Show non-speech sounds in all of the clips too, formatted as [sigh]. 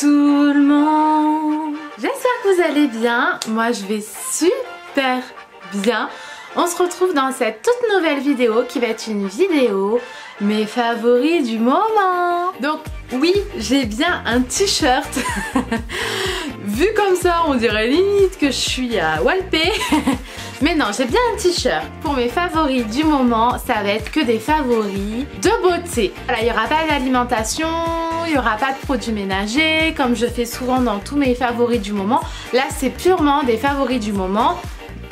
tout le monde J'espère que vous allez bien, moi je vais super bien. On se retrouve dans cette toute nouvelle vidéo qui va être une vidéo mes favoris du moment. Donc oui, j'ai bien un t-shirt. [laughs] Vu comme ça, on dirait limite que je suis à Walpé. [laughs] Mais non, j'ai bien un t-shirt. Pour mes favoris du moment, ça va être que des favoris de beauté. Voilà, il n'y aura pas d'alimentation, il n'y aura pas de produits ménagers, comme je fais souvent dans tous mes favoris du moment. Là, c'est purement des favoris du moment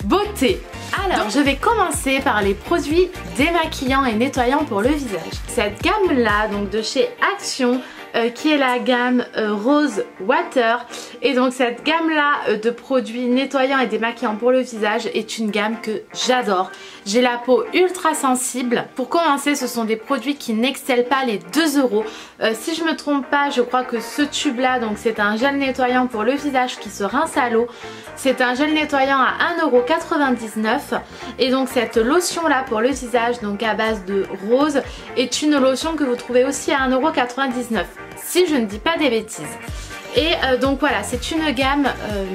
beauté. Alors, je vais commencer par les produits démaquillants et nettoyants pour le visage. Cette gamme-là, donc de chez Action, euh, qui est la gamme euh, Rose Water. Et donc cette gamme là euh, de produits nettoyants et démaquillants pour le visage est une gamme que j'adore. J'ai la peau ultra sensible. Pour commencer ce sont des produits qui n'excellent pas les 2 euros. Si je me trompe pas je crois que ce tube là donc c'est un gel nettoyant pour le visage qui se rince à l'eau. C'est un gel nettoyant à 1,99€ et donc cette lotion là pour le visage donc à base de rose est une lotion que vous trouvez aussi à 1,99€ si je ne dis pas des bêtises. Et euh, donc voilà, c'est une gamme euh,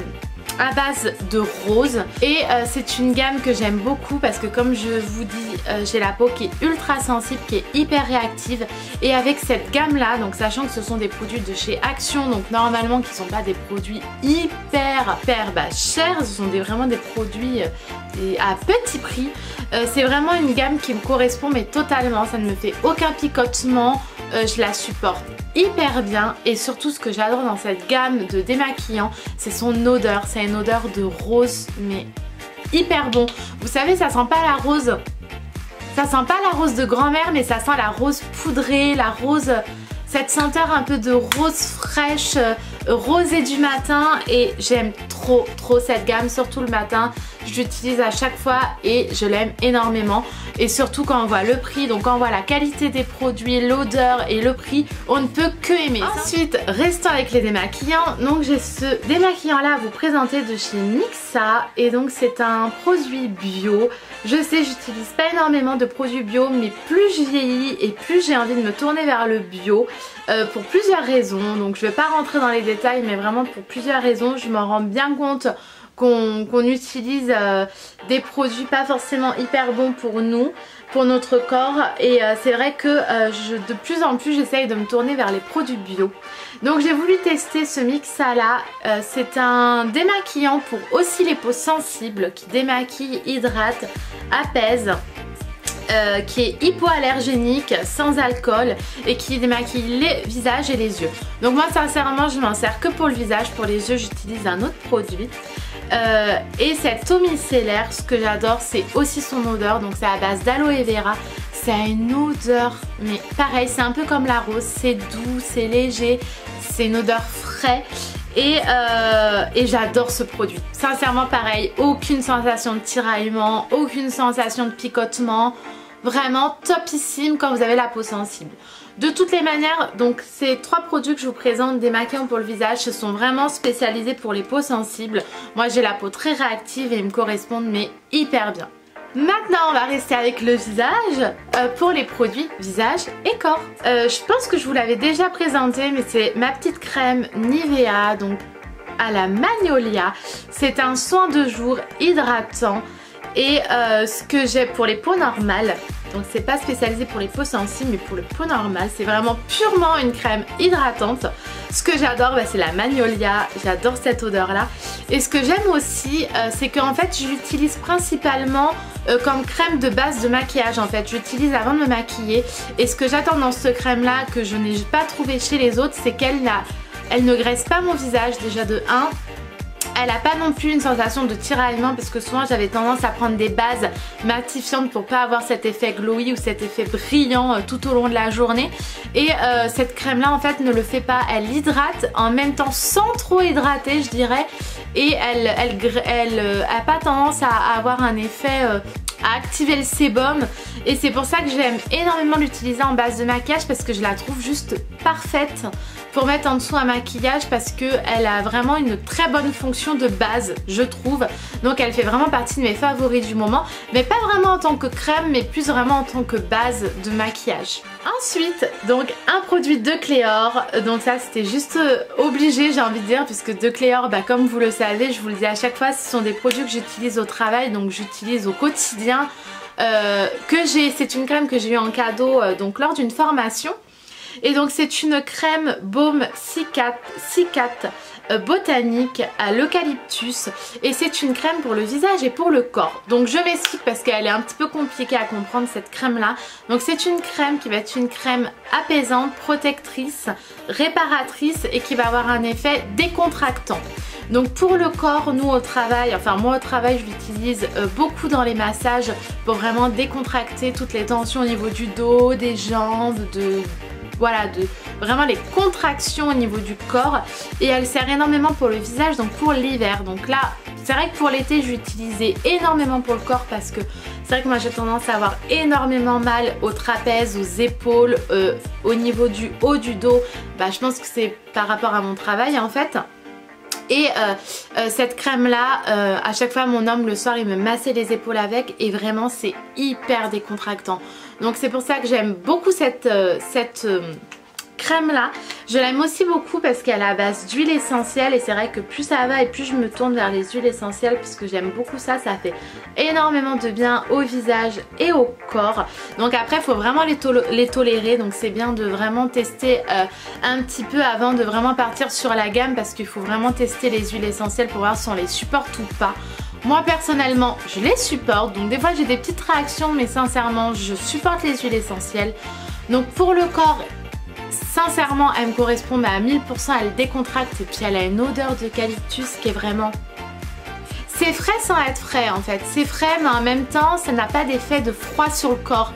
à base de rose. Et euh, c'est une gamme que j'aime beaucoup parce que comme je vous dis j'ai la peau qui est ultra sensible qui est hyper réactive. Et avec cette gamme là donc sachant que ce sont des produits de chez Action donc normalement qui sont pas des produits hyper hyper bas chers ce sont vraiment des produits à petit prix. C'est vraiment une gamme qui me correspond mais totalement. Ça ne me fait aucun picotement. Je la supporte hyper bien. Et surtout ce que j'adore dans cette gamme de démaquillants c'est son odeur, c'est une odeur de rose mais hyper bon. Vous savez ça sent pas la rose, ça sent pas la rose de grand-mère mais ça sent la rose poudrée, la rose, cette senteur un peu de rose fraîche, rosée du matin et j'aime trop trop cette gamme surtout le matin. Je l'utilise à chaque fois et je l'aime énormément. Et surtout quand on voit le prix donc quand on voit la qualité des produits l'odeur et le prix on ne peut que aimer. Ensuite restons avec les démaquillants. Donc j'ai ce démaquillant là à vous présenter de chez Nixa. Et donc c'est un produit bio. Je sais j'utilise pas énormément de produits bio mais plus je vieillis et plus j'ai envie de me tourner vers le bio euh, pour plusieurs raisons. Donc je vais pas rentrer dans les mais vraiment pour plusieurs raisons je m'en rends bien compte qu'on utilise euh, des produits pas forcément hyper bons pour nous, pour notre corps et euh, c'est vrai que euh, je, de plus en plus j'essaye de me tourner vers les produits bio. Donc j'ai voulu tester ce Mixa là, c'est un démaquillant pour aussi les peaux sensibles qui démaquille, hydrate, apaise. Qui est hypoallergénique, sans alcool et qui démaquille les visages et les yeux. Donc moi sincèrement je m'en sers que pour le visage, pour les yeux j'utilise un autre produit. Euh, et cette eau ce que j'adore, c'est aussi son odeur. Donc c'est à base d'aloe vera. Ça a une odeur, mais pareil, c'est un peu comme la rose. C'est doux, c'est léger, c'est une odeur frais. Et, euh, et j'adore ce produit. Sincèrement pareil, aucune sensation de tiraillement, aucune sensation de picotement. Vraiment topissime quand vous avez la peau sensible. De toutes les manières, donc ces trois produits que je vous présente, des maquillants pour le visage, ce sont vraiment spécialisés pour les peaux sensibles. Moi j'ai la peau très réactive et ils me correspondent mais hyper bien. Maintenant on va rester avec le visage euh, pour les produits visage et corps. Euh, je pense que je vous l'avais déjà présenté mais c'est ma petite crème Nivea donc à la Magnolia. C'est un soin de jour hydratant et euh, ce que j'ai pour les peaux normales donc c'est pas spécialisé pour les peaux sensibles mais pour le peau normale. C'est vraiment purement une crème hydratante. Ce que j'adore bah, c'est la magnolia, j'adore cette odeur là. Et ce que j'aime aussi euh, c'est qu'en fait je l'utilise principalement euh, comme crème de base de maquillage en fait. J'utilise avant de me maquiller et ce que j'attends dans cette crème là que je n'ai pas trouvé chez les autres c'est qu'elle elle ne graisse pas mon visage déjà de 1 elle n'a pas non plus une sensation de tiraillement parce que souvent j'avais tendance à prendre des bases matifiantes pour pas avoir cet effet glowy ou cet effet brillant euh, tout au long de la journée. Et euh, cette crème là en fait ne le fait pas. Elle hydrate en même temps sans trop hydrater je dirais. Et elle, elle, elle, euh, a pas tendance à avoir un effet à activer le sébum et c'est pour ça que j'aime énormément l'utiliser en base de maquillage parce que je la trouve juste parfaite pour mettre en dessous un maquillage parce qu'elle a vraiment une très bonne fonction de base je trouve donc elle fait vraiment partie de mes favoris du moment mais pas vraiment en tant que crème mais plus vraiment en tant que base de maquillage. Ensuite, donc un produit de Cléor, donc ça c'était juste euh, obligé j'ai envie de dire puisque de Cléor, bah, comme vous le savez, je vous le dis à chaque fois, ce sont des produits que j'utilise au travail, donc j'utilise au quotidien, euh, que j'ai, c'est une crème que j'ai eu en cadeau euh, donc lors d'une formation. Et donc c'est une crème baume cicat, cicat euh, botanique à l'eucalyptus et c'est une crème pour le visage et pour le corps. Donc je m'explique parce qu'elle est un petit peu compliquée à comprendre cette crème là. Donc c'est une crème qui va être une crème apaisante, protectrice, réparatrice et qui va avoir un effet décontractant. Donc pour le corps, nous au travail, enfin moi au travail je l'utilise euh, beaucoup dans les massages pour vraiment décontracter toutes les tensions au niveau du dos, des jambes, de voilà, de vraiment les contractions au niveau du corps. Et elle sert énormément pour le visage, donc pour l'hiver. Donc là, c'est vrai que pour l'été, je l'utilisais énormément pour le corps parce que c'est vrai que moi j'ai tendance à avoir énormément mal aux trapèzes, aux épaules, euh, au niveau du haut du dos. Bah, je pense que c'est par rapport à mon travail en fait. Et euh, euh, cette crème là, à chaque fois mon homme le soir il me massait les épaules avec et vraiment c'est hyper décontractant. Donc c'est pour ça que j'aime beaucoup cette, euh, euh, crème là. Je l'aime aussi beaucoup parce qu'elle a base d'huile essentielle et c'est vrai que plus ça va et plus je me tourne vers les huiles essentielles puisque j'aime beaucoup ça. Ça fait énormément de bien au visage et au corps. Donc après il faut vraiment les, les, tolérer donc c'est bien de vraiment tester euh, un petit peu avant de vraiment partir sur la gamme parce qu'il faut vraiment tester les huiles essentielles pour voir si on les supporte ou pas. Moi personnellement je les supporte donc des fois j'ai des petites réactions mais sincèrement je supporte les huiles essentielles. Donc pour le corps sincèrement elle me correspond à 1000% elle décontracte et puis elle a une odeur d'eucalyptus qui est vraiment c'est frais sans être frais en fait. C'est frais mais en même temps ça n'a pas d'effet de froid sur le corps.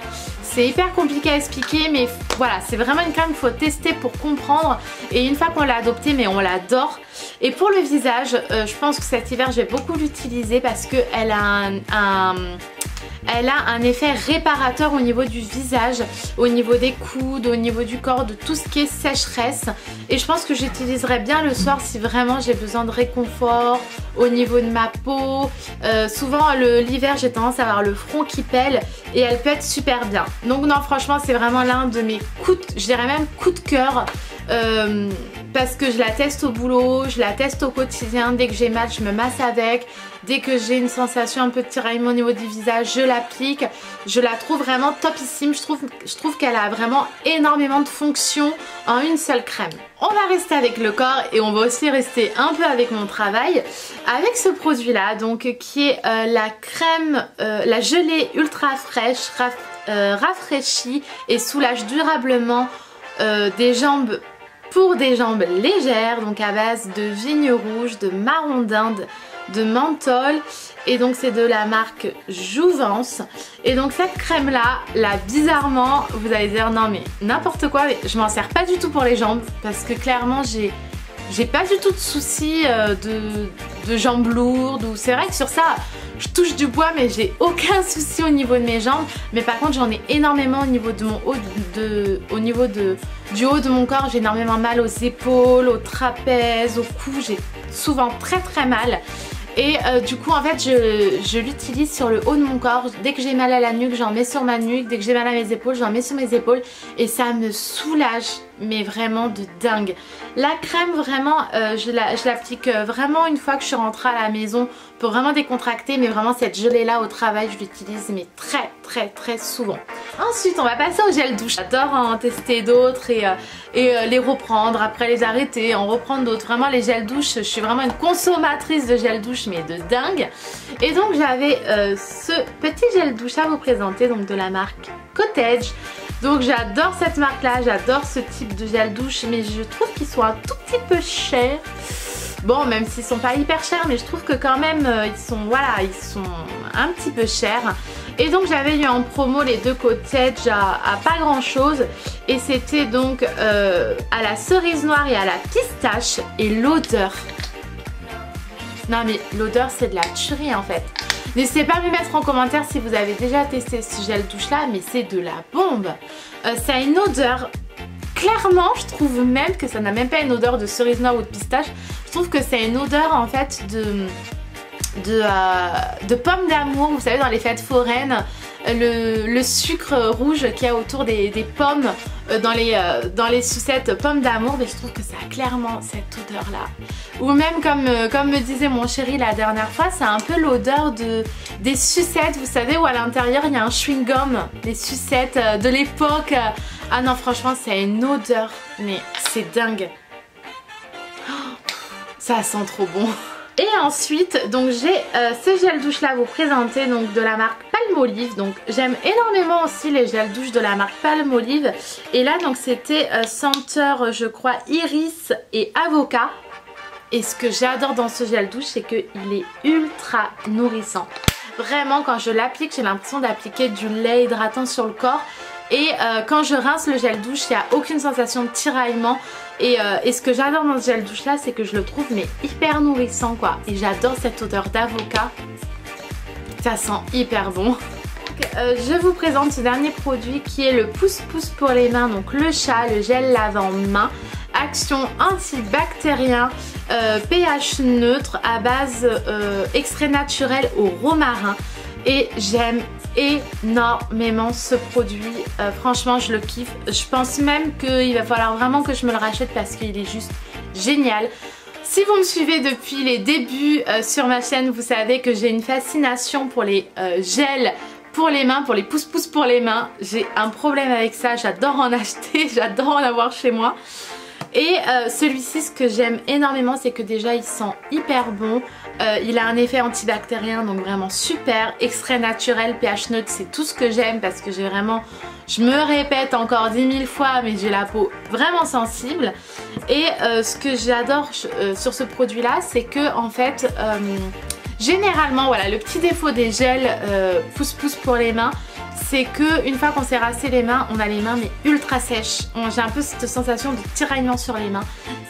C'est hyper compliqué à expliquer mais voilà c'est vraiment une crème qu'il faut tester pour comprendre et une fois qu'on l'a adoptée mais on l'adore. Et pour le visage euh, je pense que cet hiver je vais beaucoup l'utiliser parce qu'elle a un elle a un effet réparateur au niveau du visage, au niveau des coudes, au niveau du corps, de tout ce qui est sécheresse. Et je pense que j'utiliserai bien le soir si vraiment j'ai besoin de réconfort au niveau de ma peau. Euh, souvent l'hiver j'ai tendance à avoir le front qui pèle et elle peut être super bien. Donc non franchement c'est vraiment l'un de mes coups, de, je dirais même coup de cœur. Euh, parce que je la teste au boulot, je la teste au quotidien, dès que j'ai mal je me masse avec, dès que j'ai une sensation un peu de tiraillement au niveau du visage je l'applique, je la trouve vraiment topissime, je trouve, je trouve qu'elle a vraiment énormément de fonctions en une seule crème. On va rester avec le corps et on va aussi rester un peu avec mon travail. Avec ce produit là donc qui est euh, la crème, euh, la gelée ultra fraîche, rafraîchie et soulage durablement des jambes pour des jambes légères, donc à base de vigne rouge, de marron d'Inde, de menthol et donc c'est de la marque Jouvence. Et donc cette crème là, là bizarrement vous allez dire non mais n'importe quoi mais je m'en sers pas du tout pour les jambes parce que clairement j'ai j'ai pas du tout de soucis euh, de, jambes lourdes ou c'est vrai que sur ça je touche du bois mais j'ai aucun souci au niveau de mes jambes. Mais par contre j'en ai énormément au niveau de mon haut au niveau du haut de mon corps. J'ai énormément mal aux épaules, aux trapèzes, au cou. J'ai souvent très très mal et euh, du coup en fait je, l'utilise sur le haut de mon corps. Dès que j'ai mal à la nuque j'en mets sur ma nuque. Dès que j'ai mal à mes épaules j'en mets sur mes épaules. Et ça me soulage mais vraiment de dingue. La crème vraiment euh, je l'applique euh, vraiment une fois que je suis rentrée à la maison vraiment décontracter. Mais vraiment cette gelée là au travail je l'utilise mais très très très souvent. Ensuite on va passer au gel douche. J'adore en tester d'autres et, et les reprendre. Après les arrêter, en reprendre d'autres. Vraiment les gels douche je suis vraiment une consommatrice de gel douche mais de dingue. Et donc j'avais euh, ce petit gel douche à vous présenter, donc de la marque Cottage. Donc j'adore cette marque là, j'adore ce type de gel douche, mais je trouve qu'ils sont un tout petit peu chers. Bon, même s'ils sont pas hyper chers, mais je trouve que quand même, euh, ils sont, voilà, ils sont un petit peu chers. Et donc j'avais eu en promo les deux Cottage à, pas grand chose. Et c'était donc euh, à la cerise noire et à la pistache. Et l'odeur non mais l'odeur c'est de la tuerie en fait. N'hésitez pas à me mettre en commentaire si vous avez déjà testé ce gel douche là mais c'est de la bombe. Euh, ça a une odeur, clairement je trouve même que ça n'a même pas une odeur de cerise noire ou de pistache. Je trouve que c'est une odeur en fait de, euh, de pommes d'amour, vous savez dans les fêtes foraines. le, sucre rouge qu'il y a autour des, pommes euh, dans, les, euh, dans les sucettes pommes d'amour. Mais je trouve que ça a clairement cette odeur là. Ou même comme, comme me disait mon chéri la dernière fois, c'est un peu l'odeur de, des sucettes, vous savez, où à l'intérieur il y a un chewing-gum, des sucettes de l'époque. Ah non franchement c'est une odeur, mais c'est dingue. Ça sent trop bon. Et ensuite, donc j'ai euh, ce gel douche là à vous présenter, donc de la marque Palmolive. Donc j'aime énormément aussi les gels douche de la marque Palmolive. Et là donc c'était euh, senteur je crois iris et avocat. Et ce que j'adore dans ce gel douche c'est qu'il est ultra nourrissant. Vraiment quand je l'applique j'ai l'impression d'appliquer du lait hydratant sur le corps. Et euh, quand je rince le gel douche, il n'y a aucune sensation de tiraillement. Euh, et, ce que j'adore dans ce gel douche là, c'est que je le trouve mais hyper nourrissant quoi. Et j'adore cette odeur d'avocat. Ça sent hyper bon. Euh, je vous présente ce dernier produit qui est le pouce pouce pour les mains. Donc le chat, le gel lavant main. Action antibactérien, pH neutre à base extrait naturel au romarin. Et j'aime énormément ce produit. Euh, franchement, je le kiffe. Je pense même qu'il va falloir vraiment que je me le rachète parce qu'il est juste génial. Si vous me suivez depuis les débuts euh, sur ma chaîne, vous savez que j'ai une fascination pour les euh, gels pour les mains, pour les pouces-pouces pour les mains. J'ai un problème avec ça, j'adore en [laughs] acheter, j'adore en avoir chez moi. Et euh, celui-ci, ce que j'aime énormément, c'est que déjà il sent hyper bon. Euh, il a un effet antibactérien, donc vraiment super. Extrait naturel, pH neutre, c'est tout ce que j'aime parce que j'ai vraiment... Je me répète encore 10 000 fois, mais j'ai la peau vraiment sensible. Et euh, ce que j'adore sur ce produit-là, c'est que en fait... Généralement, voilà, le petit défaut des gels pouce-pouce pour les mains, c'est que une fois qu'on s'est rassé les mains, on a les mains mais ultra sèches. J'ai un peu cette sensation de tiraillement sur les mains.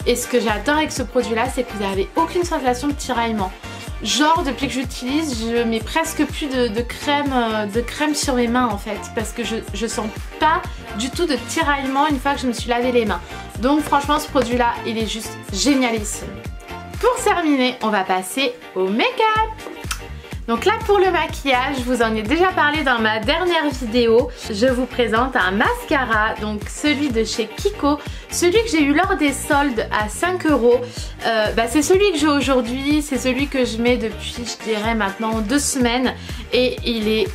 Et ce que j'adore avec ce produit là, c'est que vous n'avez aucune sensation de tiraillement. Genre depuis que j'utilise, je mets presque plus de, crème, euh, de crème sur mes mains en fait. Parce que je, je sens pas du tout de tiraillement une fois que je me suis lavé les mains. Donc franchement ce produit là, il est juste génialissime. Pour terminer, on va passer au make-up donc là pour le maquillage, je vous en ai déjà parlé dans ma dernière vidéo. Je vous présente un mascara, donc celui de chez Kiko. Celui que j'ai eu lors des soldes à 5 euros. Euh, bah, c'est celui que j'ai aujourd'hui, c'est celui que je mets depuis je dirais maintenant deux semaines. Et il est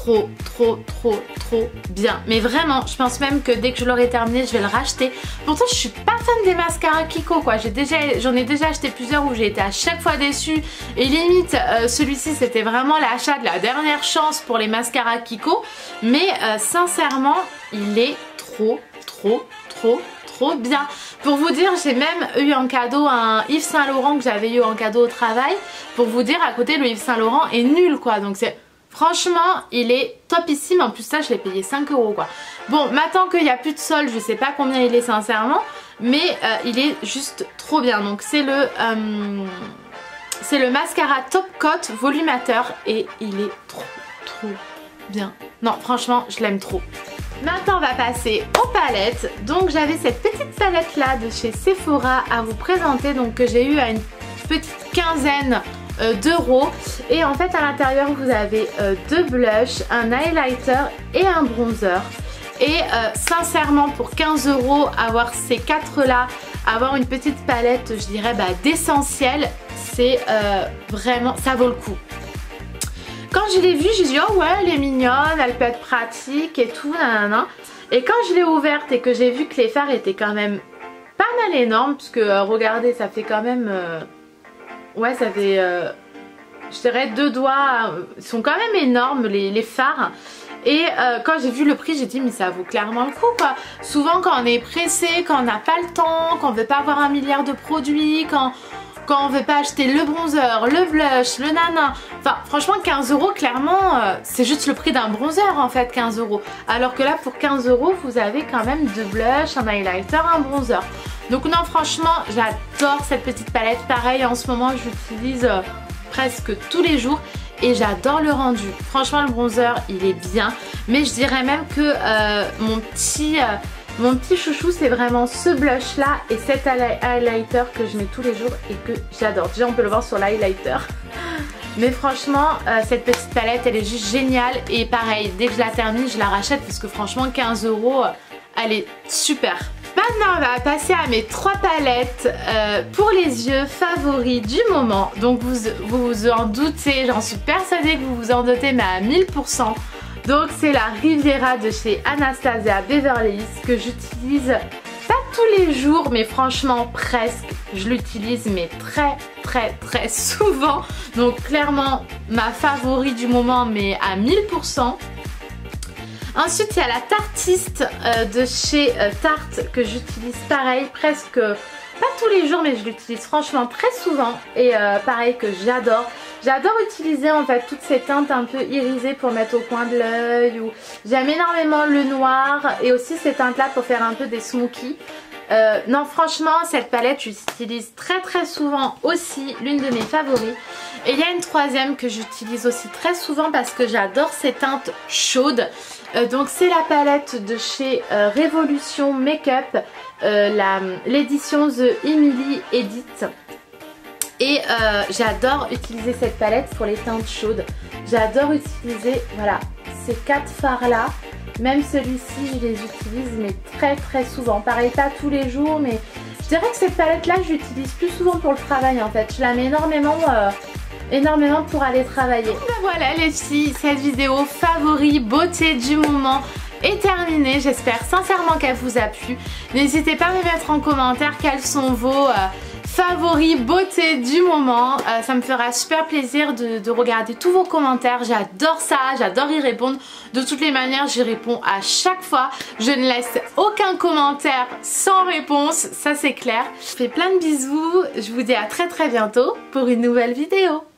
trop trop trop trop bien mais vraiment je pense même que dès que je l'aurai terminé je vais le racheter pourtant je suis pas fan des mascaras Kiko quoi j'ai déjà j'en ai déjà acheté plusieurs où j'ai été à chaque fois déçue et limite euh, celui-ci c'était vraiment l'achat de la dernière chance pour les mascaras Kiko mais euh, sincèrement il est trop trop trop trop bien. Pour vous dire, j'ai même eu en cadeau un Yves Saint Laurent que j'avais eu en cadeau au travail. Pour vous dire, à côté, le Yves Saint Laurent est nul quoi. Donc c'est Franchement, il est topissime. En plus, ça, je l'ai payé 5 euros quoi. Bon, maintenant qu'il n'y a plus de sol, je sais pas combien il est sincèrement. Mais euh, il est juste trop bien. Donc, c'est le... Euh, c'est le mascara Top Coat volumateur et il est trop trop bien. Non franchement je l'aime trop. Maintenant on va passer aux palettes. Donc j'avais cette petite palette là de chez Sephora à vous présenter donc que j'ai eu à une petite quinzaine d'euros. Et en fait à l'intérieur vous avez euh, deux blushs, un highlighter et un bronzer. Et euh, sincèrement pour 15 euros avoir ces quatre là, avoir une petite palette je dirais bah, d'essentiel, c'est vraiment, ça vaut le coup. Quand je l'ai vue, j'ai dit oh ouais elle est mignonne, elle peut être pratique et tout, nanana. Et quand je l'ai ouverte et que j'ai vu que les fards étaient quand même pas mal énormes, parce que regardez ça fait quand même ouais ça fait euh, je dirais deux doigts ils sont quand même énormes les, les fards et euh, quand j'ai vu le prix j'ai dit mais ça vaut clairement le coup quoi souvent quand on est pressé quand on n'a pas le temps quand on veut pas avoir un milliard de produits quand quand on veut pas acheter le bronzer, le blush, le nana. Enfin franchement 15 euros clairement euh, c'est juste le prix d'un bronzer en fait 15 euros. Alors que là pour 15 euros vous avez quand même deux blush, un highlighter, un bronzer. Donc non franchement j'adore cette petite palette. Pareil en ce moment j'utilise euh, presque tous les jours et j'adore le rendu. Franchement le bronzer il est bien mais je dirais même que euh, mon petit... Euh, mon petit chouchou c'est vraiment ce blush là et cet highlighter que je mets tous les jours et que j'adore. Déjà on peut le voir sur l'highlighter. Mais franchement, cette petite palette, elle est juste géniale. Et pareil, dès que je la termine, je la rachète parce que franchement, 15 euros, elle est super. Maintenant, on va passer à mes trois palettes euh, pour les yeux favoris du moment. Donc, vous vous en doutez, j'en suis persuadée que vous vous en doutez, mais à 1000%. Donc, c'est la Riviera de chez Anastasia Beverly Hills que j'utilise pas tous les jours, mais franchement presque. Je l'utilise mais très très très souvent. Donc, clairement, ma favorite du moment, mais à 1000%. Ensuite, il y a la Tartiste euh, de chez euh, Tarte que j'utilise pareil, presque pas tous les jours, mais je l'utilise franchement très souvent. Et euh, pareil que j'adore. J'adore utiliser en fait toutes ces teintes un peu irisées pour mettre au coin de l'œil. Ou... J'aime énormément le noir et aussi ces teintes là pour faire un peu des smokies. Non franchement cette palette j'utilise très très souvent aussi, l'une de mes favoris. Et il y a une troisième que j'utilise aussi très souvent parce que j'adore ces teintes chaudes. Euh, donc c'est la palette de chez euh, Révolution Makeup, euh, l'édition The Emily Edit. Et j'adore utiliser cette palette pour les teintes chaudes. J'adore utiliser voilà, ces quatre fards là. Même celui-ci je les utilise mais très très souvent. Pareil pas tous les jours mais je dirais que cette palette là je l'utilise plus souvent pour le travail en fait. Je la mets énormément énormément pour aller travailler. Voilà les filles, cette vidéo favori beauté du moment est terminée. J'espère sincèrement qu'elle vous a plu. N'hésitez pas à me mettre en commentaire quels sont vos euh, favoris beauté du moment. Euh, ça me fera super plaisir de, regarder tous vos commentaires. J'adore ça, j'adore y répondre. De toutes les manières, j'y réponds à chaque fois. Je ne laisse aucun commentaire sans réponse, ça c'est clair. Je fais plein de bisous. Je vous dis à très très bientôt pour une nouvelle vidéo.